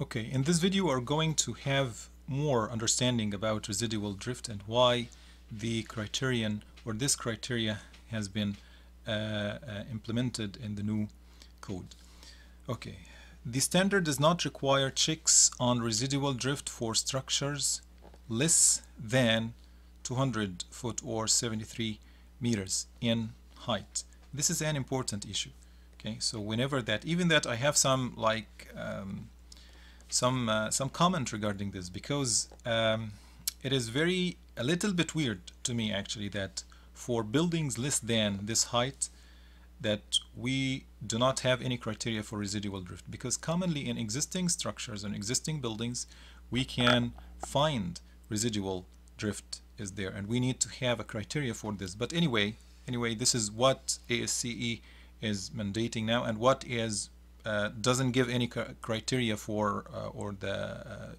Okay, in this video we're going to have more understanding about residual drift and why the criterion or this criteria has been uh, uh, implemented in the new code. Okay, the standard does not require checks on residual drift for structures less than 200 foot or 73 meters in height. This is an important issue. Okay, so whenever that, even that I have some like um, some uh, some comment regarding this because um, it is very a little bit weird to me actually that for buildings less than this height that we do not have any criteria for residual drift because commonly in existing structures and existing buildings we can find residual drift is there and we need to have a criteria for this. But anyway anyway this is what ASCE is mandating now and what is uh, doesn't give any criteria for uh, or the uh,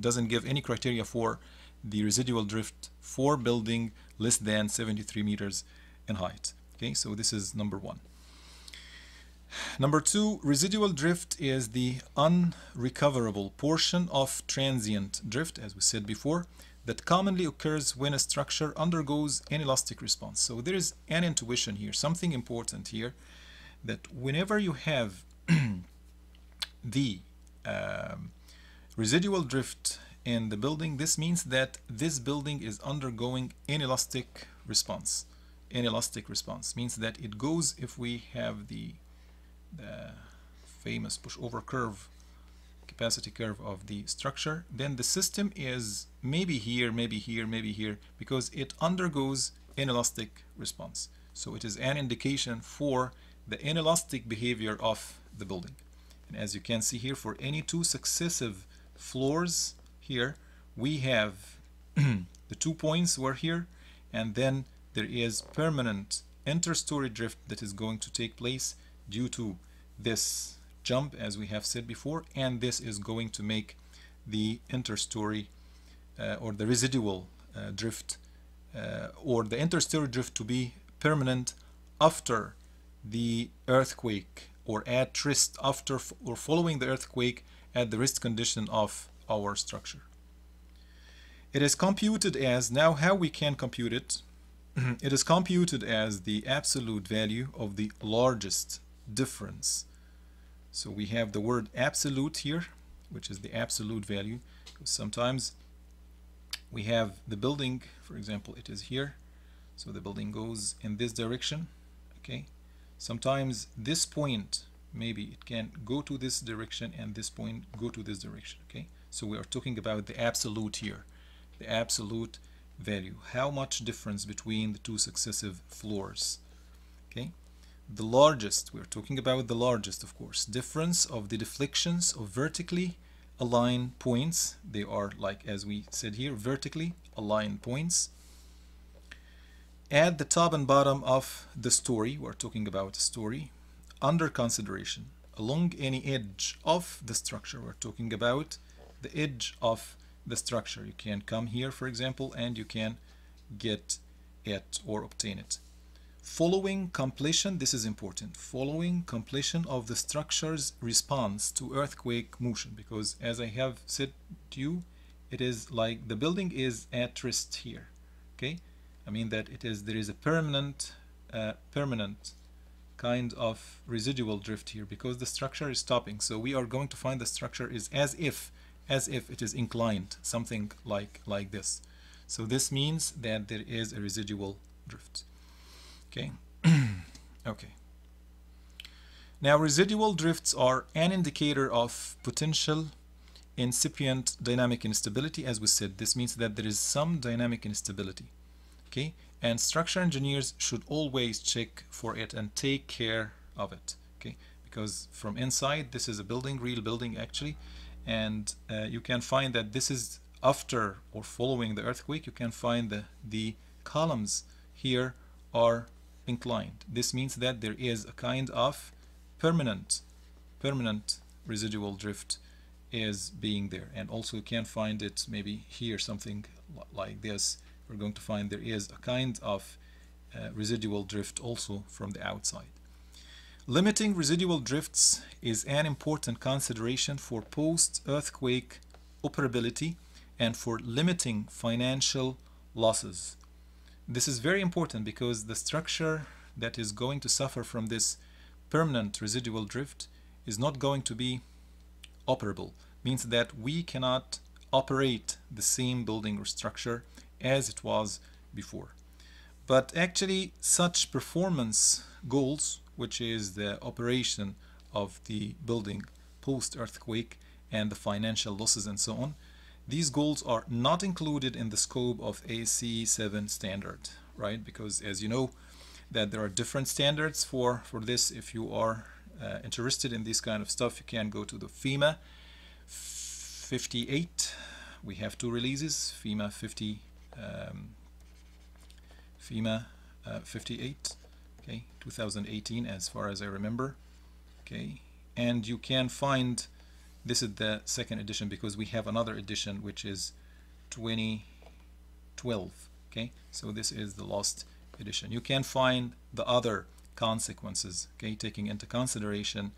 doesn't give any criteria for the residual drift for building less than 73 meters in height. Okay so this is number one. Number two residual drift is the unrecoverable portion of transient drift as we said before that commonly occurs when a structure undergoes inelastic response. So there is an intuition here something important here that whenever you have the um, residual drift in the building, this means that this building is undergoing inelastic response. Inelastic response means that it goes if we have the, the famous pushover curve, capacity curve of the structure, then the system is maybe here, maybe here, maybe here, because it undergoes inelastic response. So it is an indication for the inelastic behavior of the building. And as you can see here, for any two successive floors here, we have the two points were here, and then there is permanent interstory drift that is going to take place due to this jump, as we have said before, and this is going to make the interstory uh, or the residual uh, drift uh, or the interstory drift to be permanent after the earthquake or at rest after or following the earthquake at the rest condition of our structure. It is computed as, now how we can compute it, it is computed as the absolute value of the largest difference. So we have the word absolute here, which is the absolute value. Sometimes we have the building, for example, it is here. So the building goes in this direction, okay? Sometimes this point maybe it can go to this direction and this point go to this direction okay? So we are talking about the absolute here the absolute value. How much difference between the two successive floors okay? The largest we're talking about the largest of course. Difference of the deflections of vertically aligned points they are like as we said here vertically aligned points at the top and bottom of the story, we're talking about a story, under consideration, along any edge of the structure, we're talking about the edge of the structure. You can come here, for example, and you can get it or obtain it. Following completion, this is important, following completion of the structure's response to earthquake motion, because as I have said to you, it is like the building is at rest here, okay? I mean that it is there is a permanent uh, permanent kind of residual drift here because the structure is stopping. So we are going to find the structure is as if as if it is inclined something like like this. So this means that there is a residual drift. Okay? Okay. Now residual drifts are an indicator of potential incipient dynamic instability as we said. This means that there is some dynamic instability okay? And structure engineers should always check for it and take care of it. Okay? Because from inside this is a building real building actually. And uh, you can find that this is after or following the earthquake. You can find the the columns here are inclined. This means that there is a kind of permanent permanent residual drift is being there. And also you can find it maybe here something like this we're going to find there is a kind of uh, residual drift also from the outside. Limiting residual drifts is an important consideration for post-earthquake operability and for limiting financial losses. This is very important because the structure that is going to suffer from this permanent residual drift is not going to be operable. It Means that we cannot operate the same building or structure as it was before. But actually such performance goals which is the operation of the building post-earthquake and the financial losses and so on. These goals are not included in the scope of ASCE 7 standard, right? Because as you know, that there are different standards for, for this. If you are uh, interested in this kind of stuff, you can go to the FEMA 58. We have two releases, FEMA 50, um, FEMA uh, 58 okay 2018 as far as I remember okay? And you can find this is the second edition because we have another edition which is 2012 okay? So this is the last edition. You can find the other consequences okay? Taking into consideration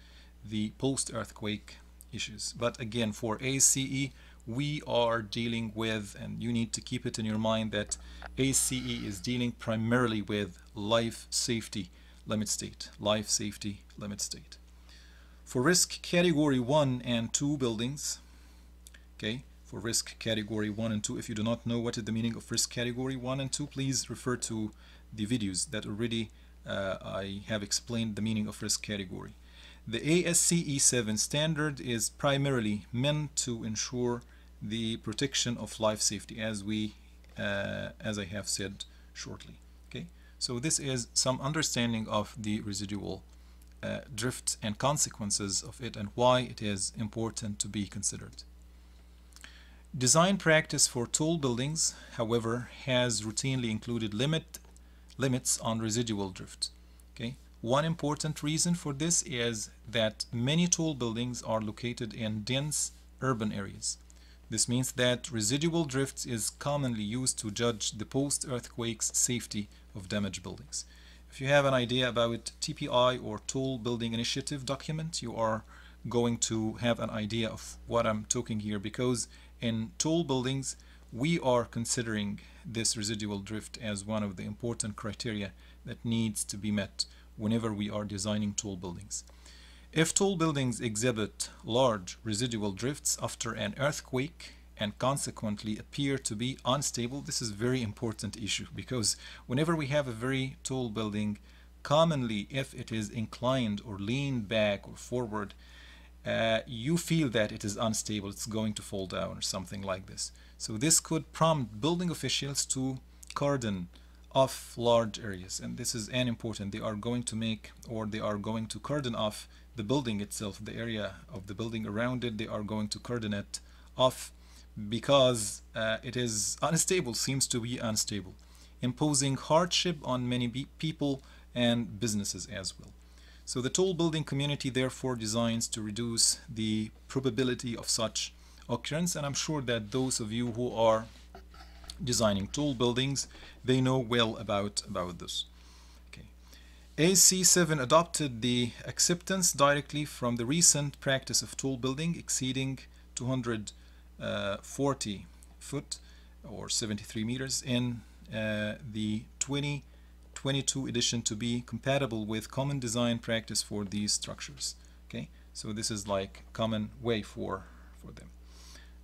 the post-earthquake issues. But again for ASCE we are dealing with and you need to keep it in your mind that ASCE is dealing primarily with life safety limit state life safety limit state. For risk category 1 and 2 buildings okay for risk category 1 and 2 if you do not know what is the meaning of risk category 1 and 2 please refer to the videos that already uh, I have explained the meaning of risk category the ASCE 7 standard is primarily meant to ensure the protection of life safety as we uh, as I have said shortly okay? So this is some understanding of the residual uh, drift and consequences of it and why it is important to be considered. Design practice for tall buildings however has routinely included limit limits on residual drift one important reason for this is that many tall buildings are located in dense urban areas this means that residual drift is commonly used to judge the post-earthquakes safety of damaged buildings. If you have an idea about TBI or Tall Building Initiative document, you are going to have an idea of what I'm talking here because in tall buildings we are considering this residual drift as one of the important criteria that needs to be met whenever we are designing tall buildings. If tall buildings exhibit large residual drifts after an earthquake and consequently appear to be unstable, this is a very important issue because whenever we have a very tall building, commonly if it is inclined or leaned back or forward, uh, you feel that it is unstable, it's going to fall down or something like this. So this could prompt building officials to cordon off large areas and this is an important they are going to make or they are going to cordon off the building itself the area of the building around it they are going to cordon it off because uh, it is unstable seems to be unstable imposing hardship on many people and businesses as well. So the tall building community therefore designs to reduce the probability of such occurrence and I'm sure that those of you who are designing tall buildings they know well about about this. Okay. ASCE7 adopted the acceptance directly from the recent practice of tall building exceeding 240 uh, foot or 73 meters in uh, the 2022 edition to be compatible with common design practice for these structures. Okay. So this is like common way for for them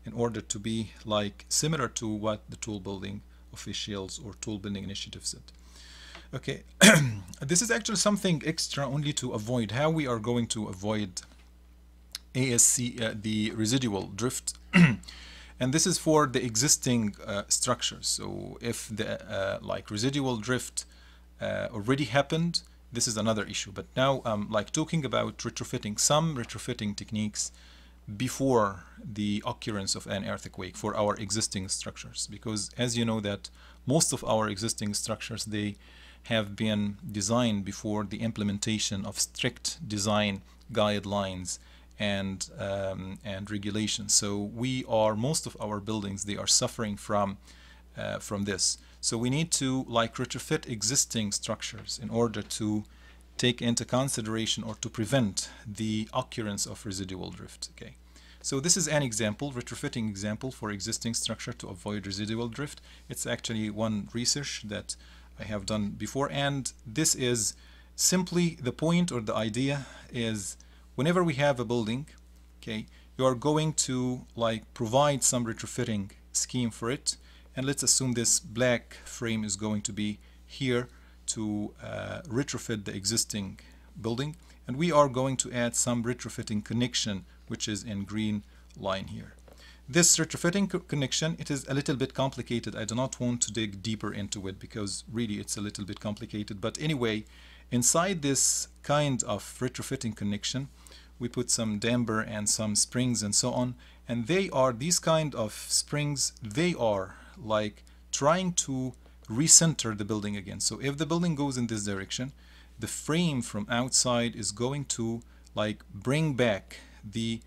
in order to be like similar to what the tool building officials or tall building initiatives said. Okay, this is actually something extra only to avoid how we are going to avoid ASCE, uh, the residual drift. and this is for the existing uh, structures. So if the uh, like residual drift uh, already happened, this is another issue. But now I'm like talking about retrofitting, some retrofitting techniques before the occurrence of an earthquake for our existing structures. Because as you know that most of our existing structures they have been designed before the implementation of strict design guidelines and um, and regulations. So we are most of our buildings they are suffering from uh, from this. So we need to like retrofit existing structures in order to take into consideration or to prevent the occurrence of residual drift. Okay. So this is an example, retrofitting example for existing structure to avoid residual drift. It's actually one research that I have done before and this is simply the point or the idea is whenever we have a building, okay, you are going to like provide some retrofitting scheme for it and let's assume this black frame is going to be here to uh, retrofit the existing building and we are going to add some retrofitting connection which is in green line here. This retrofitting co connection, it is a little bit complicated. I do not want to dig deeper into it because really it's a little bit complicated. But anyway, inside this kind of retrofitting connection, we put some damper and some springs and so on. And they are, these kind of springs, they are like trying to recenter the building again. So if the building goes in this direction, the frame from outside is going to like bring back the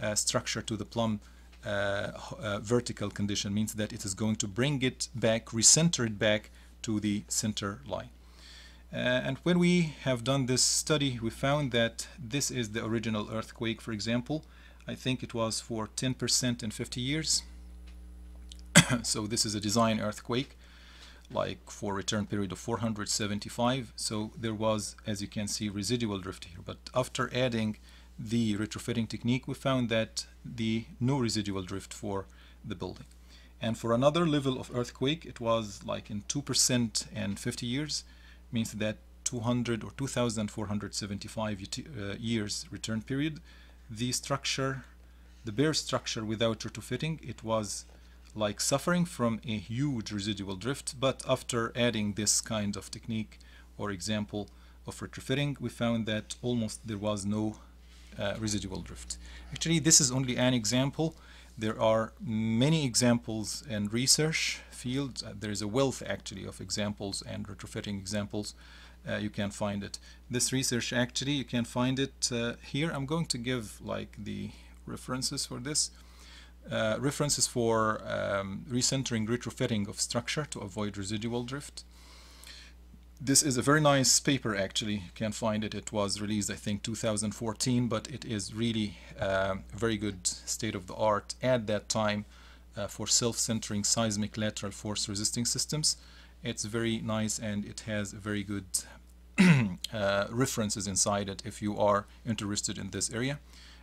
uh, structure to the plumb uh, uh, vertical condition means that it is going to bring it back, recenter it back to the center line. Uh, and when we have done this study, we found that this is the original earthquake, for example. I think it was for 10% in 50 years. so this is a design earthquake like for return period of 475 so there was as you can see residual drift here. But after adding the retrofitting technique we found that the no residual drift for the building. And for another level of earthquake it was like in 2% and 50 years means that 200 or 2475 uh, years return period. The structure the bare structure without retrofitting it was like suffering from a huge residual drift but after adding this kind of technique or example of retrofitting we found that almost there was no uh, residual drift. Actually this is only an example. There are many examples in research fields uh, there is a wealth actually of examples and retrofitting examples. Uh, you can find it. This research actually you can find it uh, here. I'm going to give like the references for this uh, references for um, recentering retrofitting of structure to avoid residual drift. This is a very nice paper actually, you can find it, it was released I think 2014 but it is really uh, very good state of the art at that time uh, for self-centering seismic lateral force resisting systems. It's very nice and it has very good uh, references inside it if you are interested in this area.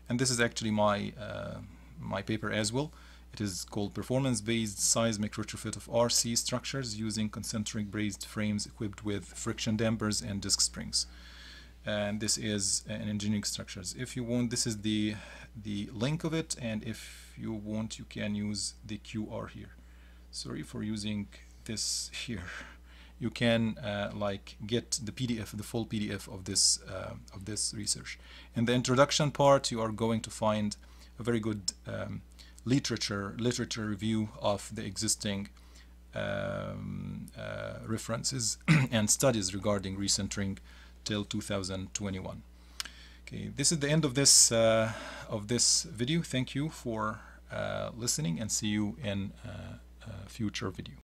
And this is actually my uh, my paper as well. It is called Performance-Based Seismic Retrofit of RC Structures using concentric braced frames equipped with friction dampers and disc springs. And this is an engineering structures. If you want, this is the the link of it, and if you want, you can use the QR here. Sorry for using this here. You can uh, like get the PDF, the full PDF of this uh, of this research. In the introduction part, you are going to find a very good um, literature literature review of the existing um, uh, references and studies regarding recentering till 2021. Okay, this is the end of this uh, of this video. Thank you for uh, listening and see you in uh, a future video.